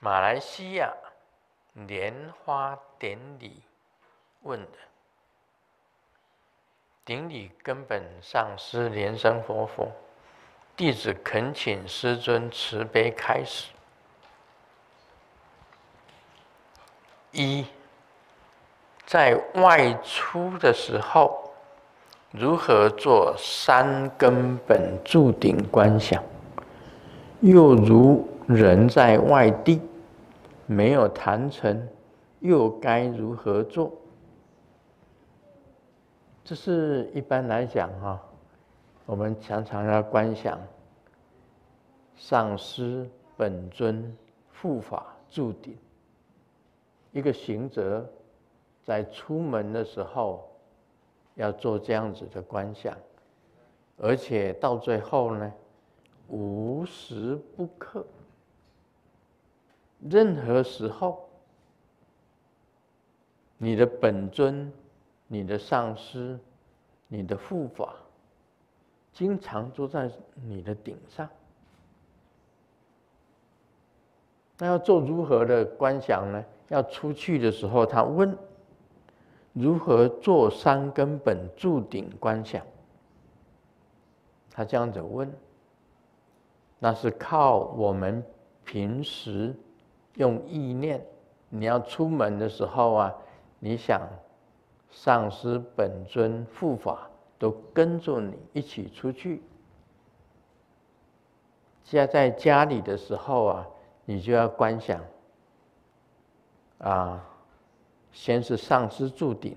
马来西亚莲花典礼问的。顶礼根本上师莲生活佛，弟子恳请师尊慈悲开始。一，在外出的时候，如何做三根本住顶观想？又如人在外地，没有谈成，又该如何做？这是一般来讲哈，我们常常要观想上师本尊护法住顶。一个行者在出门的时候要做这样子的观想，而且到最后呢，无时不刻，任何时候，你的本尊、你的上师、你的护法，经常坐在你的顶上。那要做如何的观想呢？要出去的时候，他问如何做三根本柱顶观想。他这样子问，那是靠我们平时用意念。你要出门的时候啊，你想上师本尊护法都跟着你一起出去。家在家里的时候啊，你就要观想。啊，先是上师住顶，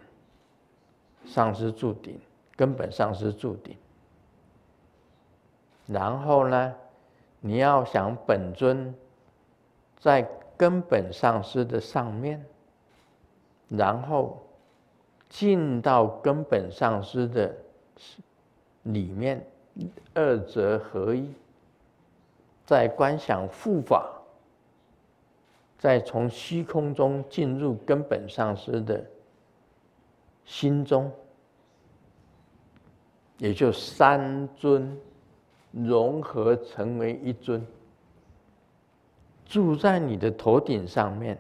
上师住顶，根本上师住顶。然后呢，你要想本尊在根本上师的上面，然后进到根本上师的里面，二者合一，在观想护法。再从虚空中进入根本上师的心中，也就三尊融合成为一尊，住在你的头顶上面，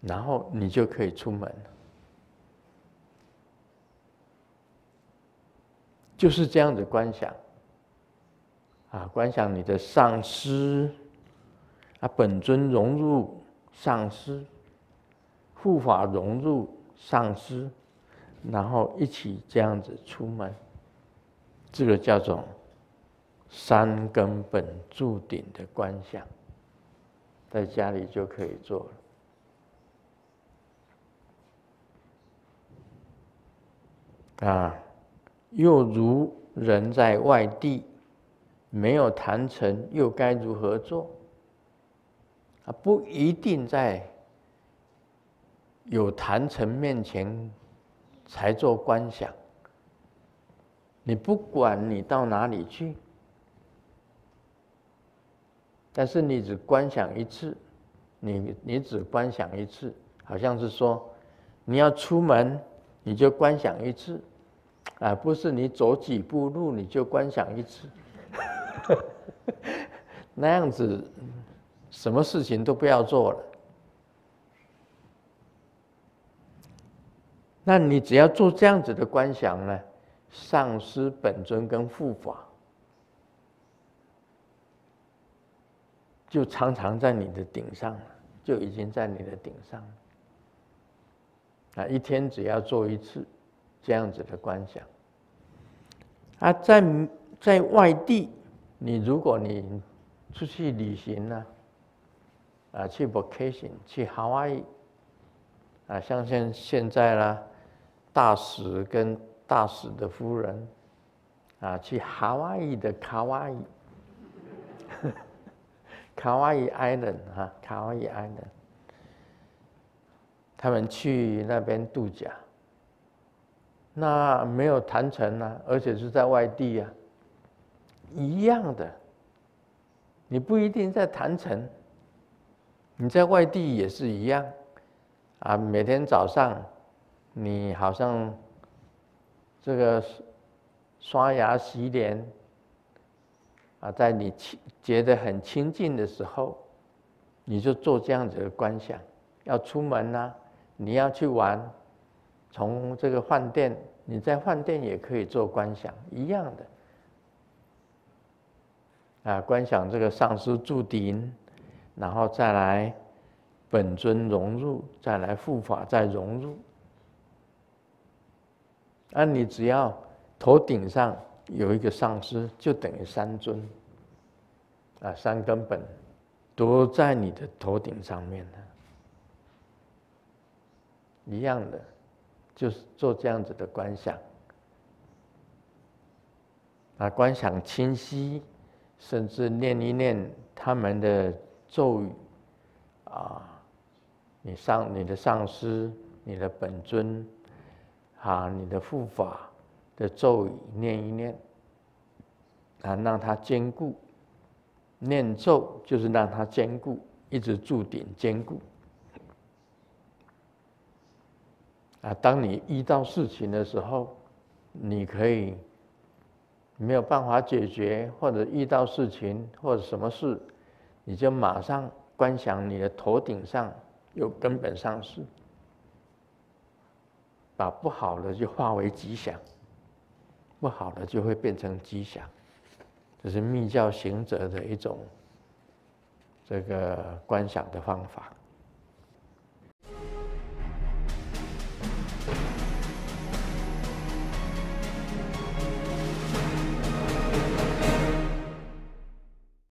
然后你就可以出门。就是这样子观想啊，观想你的上师啊，本尊融入。上师护法融入上师，然后一起这样子出门，这个叫做三根本住顶的观想，在家里就可以做了。啊，又如人在外地没有谈成，又该如何做？啊，不一定在有坛城面前才做观想。你不管你到哪里去，但是你只观想一次，你你只观想一次，好像是说你要出门你就观想一次，啊，不是你走几步路你就观想一次，那样子。什么事情都不要做了，那你只要做这样子的观想呢？丧失本尊跟护法，就常常在你的顶上，就已经在你的顶上。啊，一天只要做一次这样子的观想。啊，在在外地，你如果你出去旅行呢？啊，去 vacation，去 Hawaii，啊，像现现在啦，大使跟大使的夫人，啊，去 Hawaii 的卡哇伊，卡哇伊 Island 哈，卡哇伊 Island，他们去那边度假，那没有谈成啊，而且是在外地啊，一样的，你不一定在谈成。你在外地也是一样，啊，每天早上，你好像这个刷牙洗脸，啊，在你清觉得很清净的时候，你就做这样子的观想。要出门呐，你要去玩，从这个饭店，你在饭店也可以做观想，一样的。啊，观想这个上师住顶，然后再来本尊融入，再来护法再融入。那你只要头顶上有一个上师，就等于三尊。啊，三根本都在你的头顶上面的，一样的，就是做这样子的观想。啊，观想清晰。甚至念一念他们的咒语，啊，你上你的上师、你的本尊，啊，你的护法的咒语念一念，啊，让它坚固。念咒就是让它坚固，一直注顶坚固。啊，当你遇到事情的时候，你可以。没有办法解决，或者遇到事情或者什么事，你就马上观想你的头顶上有根本上师，把不好的就化为吉祥，不好的就会变成吉祥，这是密教行者的一种这个观想的方法。